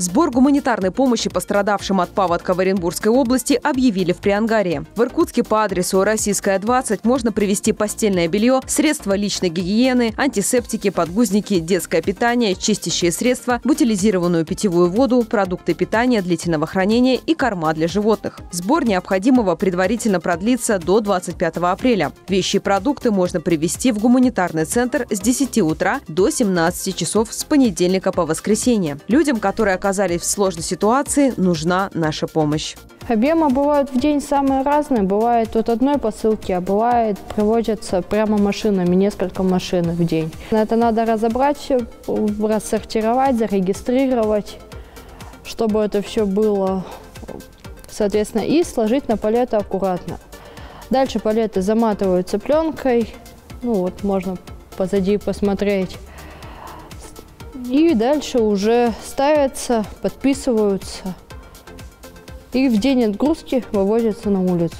Сбор гуманитарной помощи пострадавшим от паводка в Оренбургской области объявили в Приангаре. В Иркутске по адресу Российская 20 можно привезти постельное белье, средства личной гигиены, антисептики, подгузники, детское питание, чистящие средства, бутилизированную питьевую воду, продукты питания длительного хранения и корма для животных. Сбор необходимого предварительно продлится до 25 апреля. Вещи и продукты можно привезти в гуманитарный центр с 10 утра до 17 часов с понедельника по воскресенье. Людям, которые оказались в сложной ситуации, нужна наша помощь. Объемы бывают в день самые разные. Бывает от одной посылки, а бывает привозятся прямо машинами, несколько машин в день. Это надо разобрать все, рассортировать, зарегистрировать, чтобы это все было, соответственно, и сложить на палеты аккуратно. Дальше палеты заматываются пленкой, ну вот можно позади посмотреть. И дальше уже ставятся, подписываются. И в день отгрузки вывозятся на улицу.